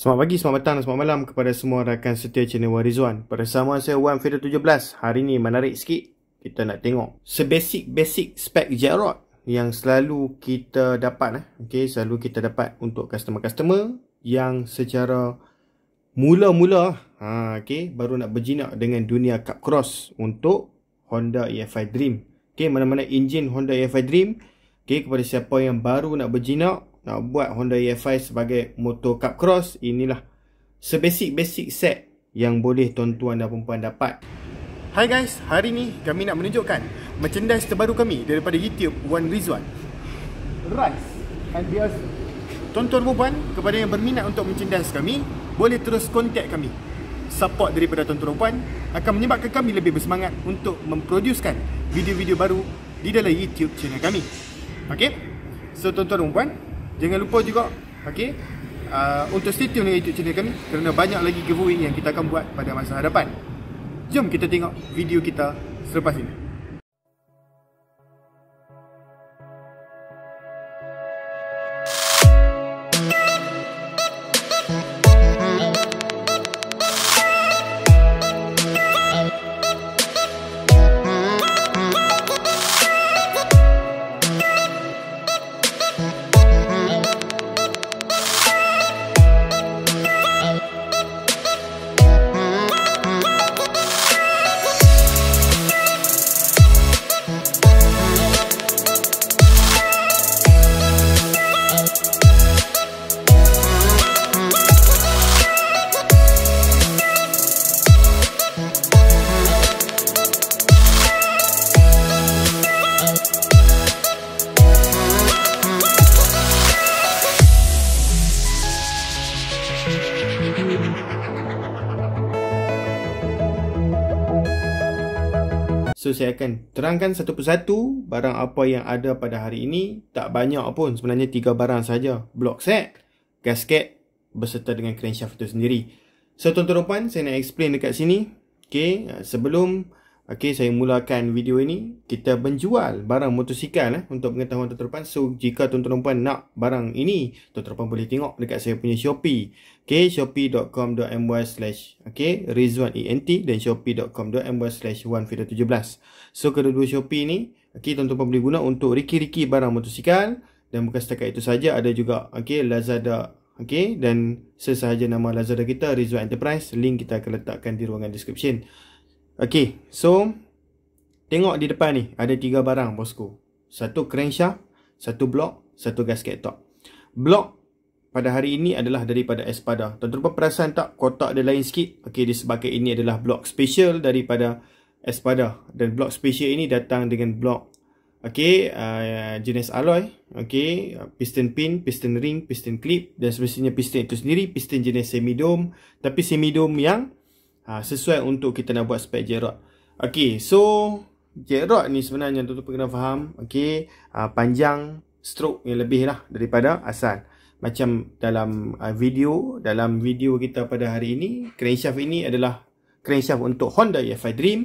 Selamat pagi, selamat petang dan selamat malam kepada semua rakan setia channel Wan Rizwan. Pada sama saya Wan Fedo 17. Hari ni menarik sikit. Kita nak tengok sebasic-basic spek jet rod yang selalu kita dapat. Eh. Okay, selalu kita dapat untuk customer-customer yang secara mula-mula ha, okay, baru nak berjinak dengan dunia cup cross untuk Honda EFI Dream. Okay, mana-mana enjin Honda EFI Dream. Okay, kepada siapa yang baru nak berjinak nak buat Honda EFI sebagai motor cup cross inilah sebasic-basic set yang boleh tuan-tuan dan perempuan dapat. Hai guys, hari ni kami nak menunjukkan merchandise terbaru kami daripada YouTube Wan Rizwan. Rise and bias Tuan-tuan perempuan, kepada yang berminat untuk merchandise kami boleh terus kontak kami. Support daripada tuan-tuan perempuan akan menyebabkan kami lebih bersemangat untuk memproducekan video-video baru di dalam YouTube channel kami. Okay? So tuan-tuan perempuan, Jangan lupa juga okay, uh, Untuk stay tune YouTube channel kami Kerana banyak lagi giveaway yang kita akan buat pada masa hadapan. Jom kita tengok video kita selepas ini saya akan terangkan satu persatu barang apa yang ada pada hari ini. Tak banyak pun sebenarnya tiga barang saja. Block set, gasket berserta dengan crankshaft itu sendiri. So tuan-tuan saya nak explain dekat sini. Okay, sebelum Okay, saya mulakan video ini. Kita menjual barang motosikal eh, untuk pengetahuan tuan-tuan So, jika tuan-tuan nak barang ini, tuan-tuan boleh tengok dekat saya punya Shopee. Okay, shopee.com.my slash okay, Rizwan ENT dan shopee.com.my slash 117. So, kedua-dua Shopee ni, okay, tuan-tuan boleh guna untuk riki-riki barang motosikal. Dan bukan setakat itu saja, ada juga okay, Lazada Okay, dan sesahaja nama Lazada kita, Rizwan Enterprise. Link kita akan letakkan di ruangan description. Okay, so tengok di depan ni ada tiga barang bosku. Satu crankshaft, satu block, satu gasket top. Block pada hari ini adalah daripada Espada. Tuan-tuan perasan tak kotak dia lain sikit? Okay, disebabkan ini adalah block special daripada Espada. Dan block special ini datang dengan block okay, uh, jenis alloy. Okay, piston pin, piston ring, piston clip. Dan semestinya piston itu sendiri, piston jenis semi-dome. Tapi semi-dome yang ha, sesuai untuk kita nak buat spek jet rod. Okey, so jet rod ni sebenarnya tuan-tuan kena faham, okey, ha, panjang stroke yang lebih lah daripada asal. Macam dalam uh, video, dalam video kita pada hari ini, crankshaft ini adalah crankshaft untuk Honda EFI Dream.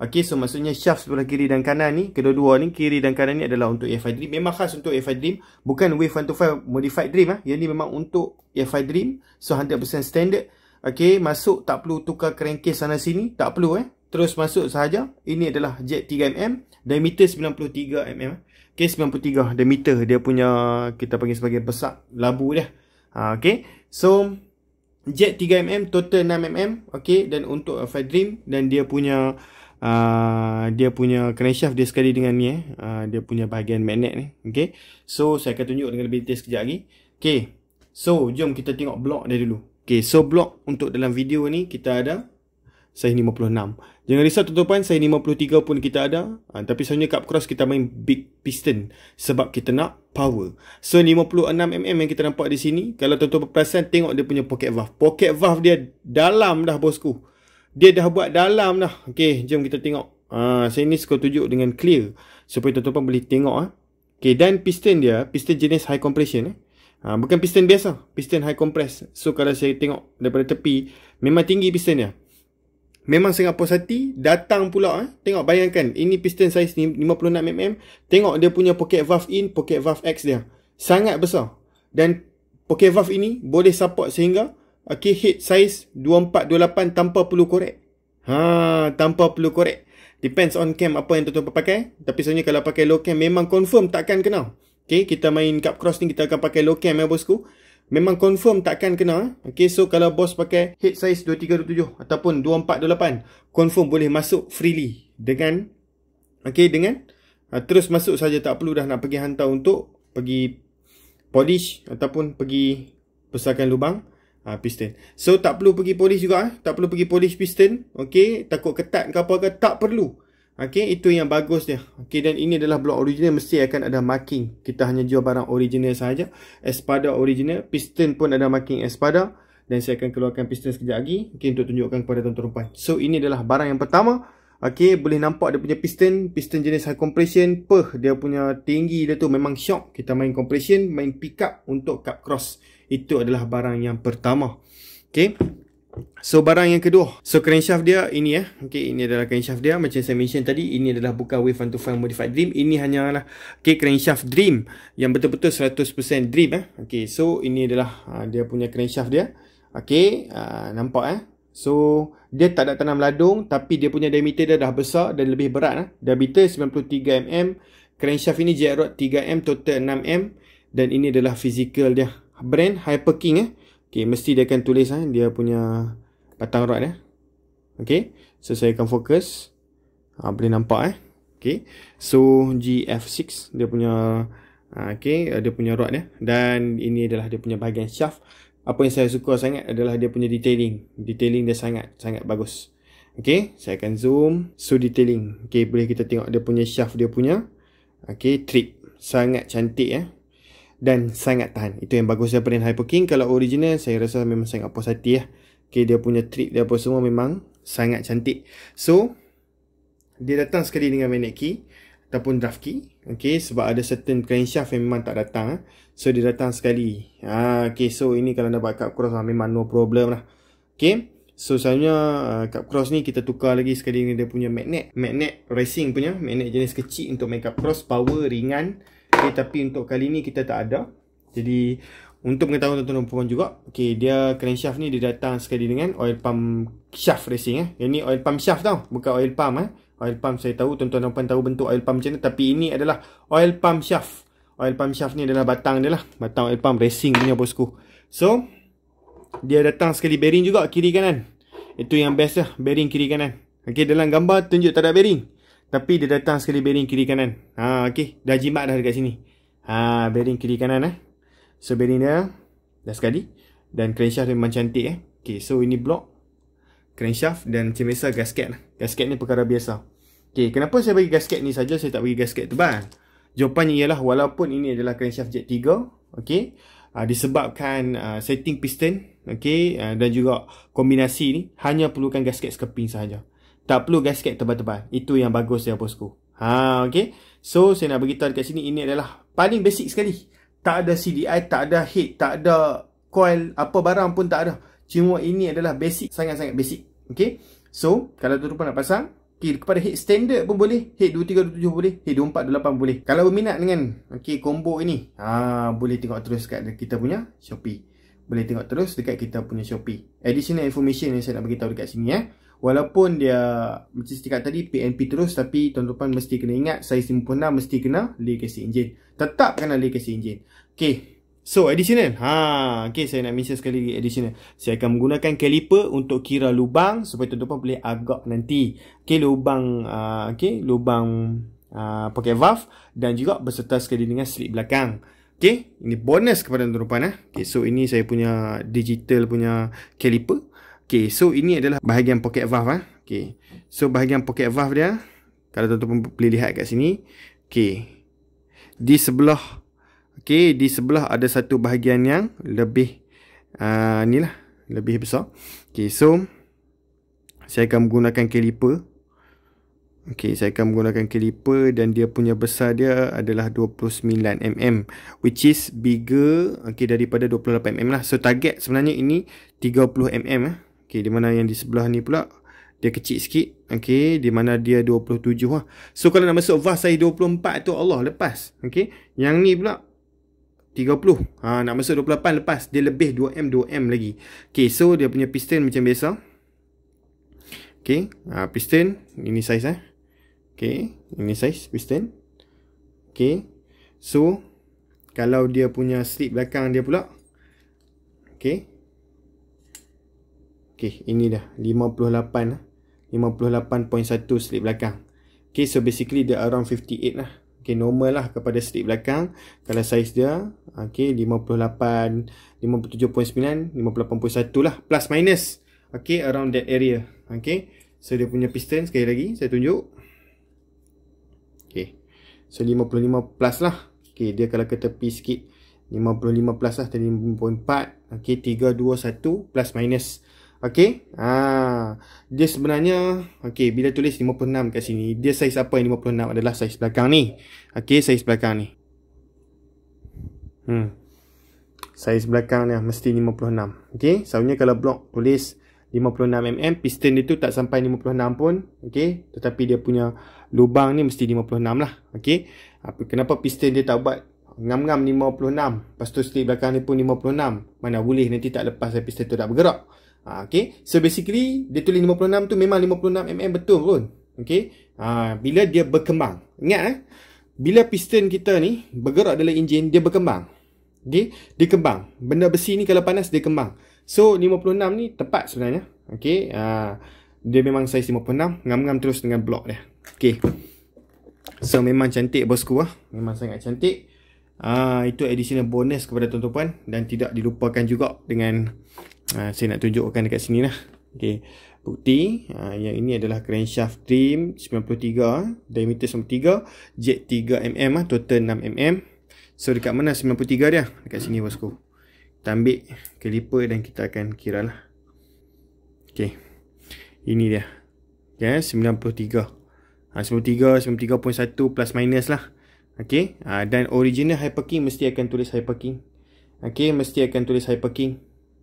Okey, so maksudnya shaft sebelah kiri dan kanan ni, kedua-dua ni, kiri dan kanan ni adalah untuk EFI Dream. Memang khas untuk EFI Dream, bukan Wave 125 Modified Dream. Ah. Yang ni memang untuk EFI Dream, so 100% standard. Okey, masuk tak perlu tukar crankcase sana sini, tak perlu eh. Terus masuk sahaja. Ini adalah jet 3mm, diameter 93mm. Okey, 93 diameter dia punya kita panggil sebagai besar labu dia. Ha, okey. So jet 3mm total 6mm, okey dan untuk Fire Dream dan dia punya uh, dia punya crankshaft dia sekali dengan ni eh. Uh, dia punya bahagian magnet ni, okey. So saya akan tunjuk dengan lebih detail sekejap lagi. Okey. So jom kita tengok blok dia dulu. Okay, so block untuk dalam video ni kita ada saiz 56. Jangan risau tuan-tuan, saiz 53 pun kita ada. Ha, tapi sebenarnya cup cross kita main big piston sebab kita nak power. So 56mm yang kita nampak di sini, kalau tuan-tuan perasan tengok dia punya pocket valve. Pocket valve dia dalam dah bosku. Dia dah buat dalam dah. Okay, jom kita tengok. Ha, saya ni suka tunjuk dengan clear supaya tuan-tuan boleh tengok. Ha. Okay, dan piston dia, piston jenis high compression. Eh. Ha, bukan piston biasa. Piston high compress. So kalau saya tengok daripada tepi. Memang tinggi piston dia. Memang sangat puas hati. Datang pula. Eh. Tengok bayangkan. Ini piston saiz 56mm. Tengok dia punya pocket valve in. Pocket valve X dia. Sangat besar. Dan pocket valve ini boleh support sehingga okay, head size 2428 tanpa perlu korek. Ha, tanpa perlu korek. Depends on cam apa yang tuan-tuan pakai. Tapi sebenarnya kalau pakai low cam memang confirm takkan kena. Okay, kita main cup cross ni kita akan pakai low cam ya bosku. Memang confirm takkan kena. Okay, so kalau bos pakai head size 2327 ataupun 2428, confirm boleh masuk freely dengan okay, dengan uh, terus masuk saja tak perlu dah nak pergi hantar untuk pergi polish ataupun pergi besarkan lubang uh, piston. So tak perlu pergi polish juga eh. Tak perlu pergi polish piston. Okay. Takut ketat ke apa ke. Tak perlu. Okay. Itu yang bagus dia. Okay. Dan ini adalah blok original. Mesti akan ada marking. Kita hanya jual barang original sahaja. Espada original. Piston pun ada marking Espada. Dan saya akan keluarkan piston sekejap lagi. Okay. Untuk tunjukkan kepada tuan-tuan. So ini adalah barang yang pertama. Okay, boleh nampak dia punya piston, piston jenis high compression, peh dia punya tinggi dia tu memang shock. Kita main compression, main pick up untuk cup cross. Itu adalah barang yang pertama. Okay. So barang yang kedua. So crankshaft dia ini ya. Okay, ini adalah crankshaft dia macam saya mention tadi, ini adalah bukan wave 125 modified dream. Ini hanyalah okay crankshaft dream yang betul-betul 100% dream eh. Okay, so ini adalah uh, dia punya crankshaft dia. Okay, uh, nampak eh. So dia tak ada tanam ladung tapi dia punya diameter dia dah besar dan lebih berat lah. Diameter 93mm. Crankshaft ini jack rod 3M total 6M dan ini adalah physical dia. Brand Hyper King eh. Okay, mesti dia akan tulis eh dia punya batang rod eh. Okay, so saya akan fokus. Ha, boleh nampak eh. Okay, so GF6 dia punya ha, okay, dia punya rod eh. Dan ini adalah dia punya bahagian shaft apa yang saya suka sangat adalah dia punya detailing. Detailing dia sangat sangat bagus. Okay, saya akan zoom. So detailing. Okay, boleh kita tengok dia punya shaft dia punya. Okay, trip. Sangat cantik ya. Dan sangat tahan. Itu yang bagus daripada Hyper King. Kalau original, saya rasa memang sangat puas hati ya. Okay, dia punya trip dia apa semua memang sangat cantik. So, dia datang sekali dengan magnet key ataupun draft key. Okay, sebab ada certain crankshaft yang memang tak datang. So, dia datang sekali. Ha, okay, so ini kalau buat cup cross lah, memang no problem lah. Okay, so sebenarnya uh, cup cross ni kita tukar lagi sekali dengan dia punya magnet. Magnet racing punya, magnet jenis kecil untuk make cross, power, ringan. Okay, tapi untuk kali ni kita tak ada. Jadi, untuk mengetahui tuan-tuan perempuan juga, okay, dia crankshaft ni dia datang sekali dengan oil pump shaft racing. Eh. Yang ni oil pump shaft tau, bukan oil pump. Eh oil pump saya tahu tuan-tuan puan tahu bentuk oil pump macam mana tapi ini adalah oil pump shaft oil pump shaft ni adalah batang dia lah batang oil pump racing punya bosku so dia datang sekali bearing juga kiri kanan itu yang best lah bearing kiri kanan ok dalam gambar tunjuk tak ada bearing tapi dia datang sekali bearing kiri kanan ha, ok dah jimat dah dekat sini ha, bearing kiri kanan eh. Dia dah sekali dan crankshaft dia memang cantik eh. ok so ini block crankshaft dan macam biasa gasket lah. Gasket ni perkara biasa. Okay, kenapa saya bagi gasket ni saja saya tak bagi gasket tebal? Jawapannya ialah walaupun ini adalah crankshaft jet 3, okay, uh, disebabkan uh, setting piston, okay, uh, dan juga kombinasi ni hanya perlukan gasket skeping sahaja. Tak perlu gasket tebal-tebal. Itu yang bagus ya bosku. Ha, okay. So, saya nak beritahu dekat sini, ini adalah paling basic sekali. Tak ada CDI, tak ada head, tak ada coil, apa barang pun tak ada. Cuma ini adalah basic, sangat-sangat basic. Okay. So, kalau tuan-tuan nak pasang, Okay, kepada head standard pun boleh. Head 2327 boleh. Head 2428 boleh. Kalau berminat dengan okay, combo ini. Ha, boleh tengok terus kat kita punya Shopee. Boleh tengok terus dekat kita punya Shopee. Additional information yang saya nak beritahu dekat sini. Eh. Walaupun dia macam setiap tadi PNP terus. Tapi tuan-tuan mesti kena ingat. Saiz 56 mesti kena casing engine. Tetap kena casing engine. Okay. So additional. Ha, okay saya nak mention sekali lagi additional. Saya akan menggunakan caliper untuk kira lubang supaya tuan-tuan boleh agak nanti. Okay lubang uh, okay lubang uh, pocket valve dan juga berserta sekali dengan slip belakang. Okay, ini bonus kepada tuan-tuan eh. Okay, so ini saya punya digital punya caliper. Okay, so ini adalah bahagian pocket valve eh. Okay. So bahagian pocket valve dia kalau tuan-tuan boleh lihat kat sini. Okay. Di sebelah Okey, di sebelah ada satu bahagian yang lebih uh, ni lah, lebih besar. Okey, so saya akan menggunakan caliper. Okey, saya akan menggunakan caliper dan dia punya besar dia adalah 29mm which is bigger okey daripada 28mm lah. So target sebenarnya ini 30mm eh. Okey, di mana yang di sebelah ni pula dia kecil sikit. Okey, di mana dia 27 lah. So kalau nak masuk vase saya 24 tu Allah lepas. Okey. Yang ni pula 30. Ha, nak masuk 28 lepas. Dia lebih 2M, 2M lagi. Okay, so dia punya piston macam biasa. Okay, ha, piston. Ini size eh. Okay, ini size piston. Okay, so kalau dia punya slip belakang dia pula. Okay. Okay, ini dah 58 58.1 slip belakang. Okay, so basically dia around 58 lah. Okay, normal lah kepada slip belakang. Kalau size dia, okay, 58, 57.9, 58.1 lah. Plus minus. Okay, around that area. Okay, so dia punya piston sekali lagi, saya tunjuk. Okay, so 55 plus lah. Okay, dia kalau ke tepi sikit, 55 plus lah, tadi 5.4. Okay, 3, 2, 1, plus minus. Okay. Ha. Dia sebenarnya. Okay. Bila tulis 56 kat sini. Dia saiz apa yang 56 adalah saiz belakang ni. Okay. Saiz belakang ni. Hmm. Saiz belakang ni mesti 56. Okay. Soalnya kalau blok tulis 56mm. Piston dia tu tak sampai 56 pun. Okay. Tetapi dia punya lubang ni mesti 56 lah. Okay. Apa, kenapa piston dia tak buat ngam-ngam 56. Lepas tu strip belakang ni pun 56. Mana boleh nanti tak lepas piston tu tak bergerak. Ha, okay. So basically dia tulis 56 tu memang 56 mm betul pun. Okay. Ha, bila dia berkembang. Ingat eh. Bila piston kita ni bergerak dalam enjin dia berkembang. Okay. Dia kembang. Benda besi ni kalau panas dia kembang. So 56 ni tepat sebenarnya. Okay. Ha, dia memang saiz 56. Ngam-ngam terus dengan blok dia. Okay. So memang cantik bosku lah. Memang sangat cantik. Ah, itu additional bonus kepada tuan-tuan dan tidak dilupakan juga dengan uh, saya nak tunjukkan dekat sini lah. Okay. Bukti uh, yang ini adalah crankshaft trim 93 diameter 93 jet 3mm lah, total 6mm. So dekat mana 93 dia? Dekat sini bosku. Kita ambil caliper dan kita akan kira lah. Okay. Ini dia. Okay, 93. Ha, 93, 93.1 plus minus lah. Okay. Ha, dan original hyperking mesti akan tulis hyperking. Okay, mesti akan tulis hyperking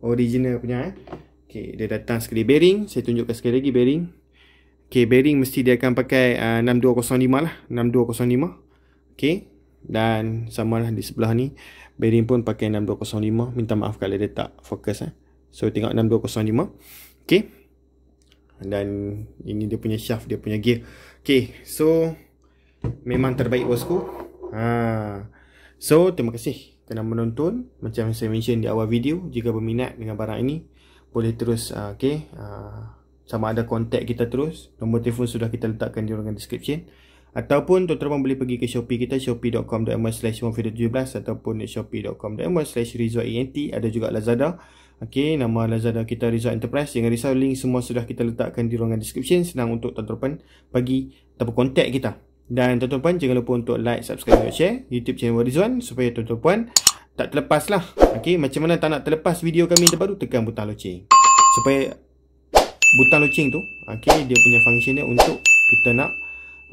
original punya eh. Okey, dia datang sekali bearing, saya tunjukkan sekali lagi bearing. Okey, bearing mesti dia akan pakai uh, 6205 lah, 6205. Okey. Dan samalah di sebelah ni, bearing pun pakai 6205. Minta maaf kalau dia tak fokus eh. So tengok 6205. Okey. Dan ini dia punya shaft, dia punya gear. Okey, so memang terbaik bosku. Ha. So, terima kasih kerana menonton macam saya mention di awal video. Jika berminat dengan barang ini boleh terus uh, okay, uh, sama ada kontak kita terus. Nombor telefon sudah kita letakkan di ruangan description. Ataupun tuan-tuan boleh pergi ke shopee kita shopee.com.my slash 17 ataupun shopee.com.my slash ent ada juga lazada ok nama lazada kita Rizal Enterprise. Jangan risau link semua sudah kita letakkan di ruangan description. Senang untuk tuan-tuan pergi ataupun kontak kita dan tuan-tuan jangan lupa untuk like, subscribe dan share YouTube channel Warizwan supaya tuan-tuan tak terlepas lah. Okay, macam mana tak nak terlepas video kami terbaru, tekan butang loceng. Supaya butang loceng tu, okay, dia punya function dia untuk kita nak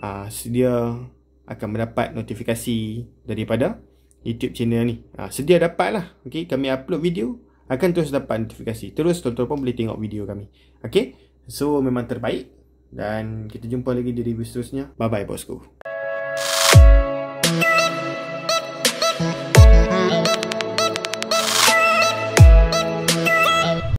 uh, sedia akan mendapat notifikasi daripada YouTube channel ni. Uh, sedia dapat lah. Okay, kami upload video, akan terus dapat notifikasi. Terus tuan-tuan boleh tengok video kami. Okay, so memang terbaik. Dan kita jumpa lagi di review seterusnya. Bye bye bosku.